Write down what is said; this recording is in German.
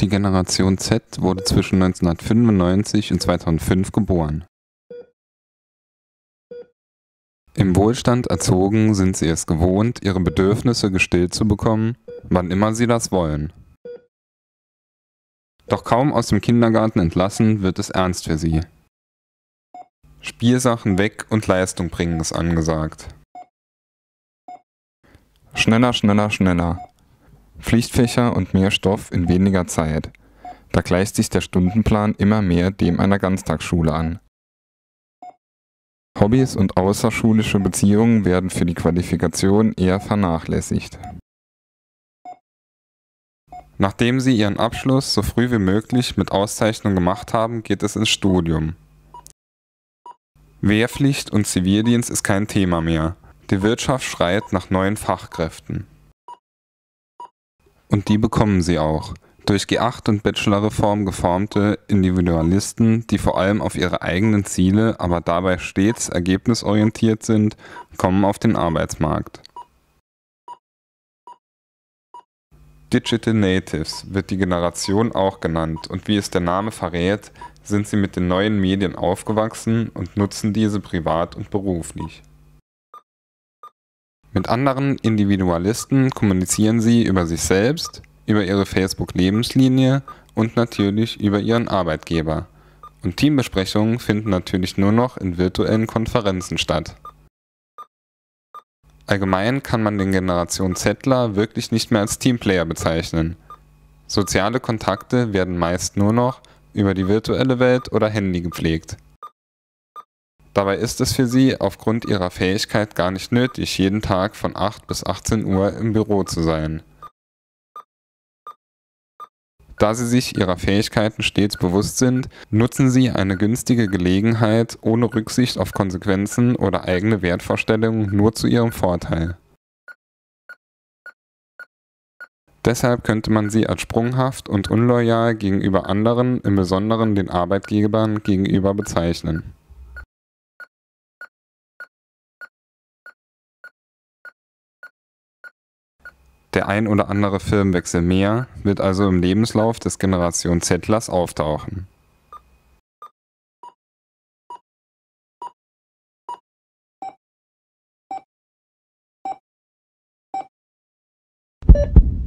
Die Generation Z wurde zwischen 1995 und 2005 geboren. Im Wohlstand erzogen sind sie es gewohnt, ihre Bedürfnisse gestillt zu bekommen, wann immer sie das wollen. Doch kaum aus dem Kindergarten entlassen, wird es ernst für sie. Spielsachen weg und Leistung bringen ist angesagt. Schneller, schneller, schneller. Pflichtfächer und mehr Stoff in weniger Zeit. Da gleicht sich der Stundenplan immer mehr dem einer Ganztagsschule an. Hobbys und außerschulische Beziehungen werden für die Qualifikation eher vernachlässigt. Nachdem sie ihren Abschluss so früh wie möglich mit Auszeichnung gemacht haben, geht es ins Studium. Wehrpflicht und Zivildienst ist kein Thema mehr. Die Wirtschaft schreit nach neuen Fachkräften. Und die bekommen sie auch. Durch G8 und Bachelorreform geformte Individualisten, die vor allem auf ihre eigenen Ziele, aber dabei stets ergebnisorientiert sind, kommen auf den Arbeitsmarkt. Digital Natives wird die Generation auch genannt und wie es der Name verrät, sind sie mit den neuen Medien aufgewachsen und nutzen diese privat und beruflich. Mit anderen Individualisten kommunizieren sie über sich selbst, über ihre Facebook-Lebenslinie und natürlich über ihren Arbeitgeber. Und Teambesprechungen finden natürlich nur noch in virtuellen Konferenzen statt. Allgemein kann man den Generation Zettler wirklich nicht mehr als Teamplayer bezeichnen. Soziale Kontakte werden meist nur noch über die virtuelle Welt oder Handy gepflegt. Dabei ist es für sie aufgrund ihrer Fähigkeit gar nicht nötig, jeden Tag von 8 bis 18 Uhr im Büro zu sein. Da sie sich ihrer Fähigkeiten stets bewusst sind, nutzen sie eine günstige Gelegenheit ohne Rücksicht auf Konsequenzen oder eigene Wertvorstellungen nur zu ihrem Vorteil. Deshalb könnte man sie als sprunghaft und unloyal gegenüber anderen, im Besonderen den Arbeitgebern gegenüber bezeichnen. Der ein oder andere Firmenwechsel mehr wird also im Lebenslauf des Generation Zettlers auftauchen. you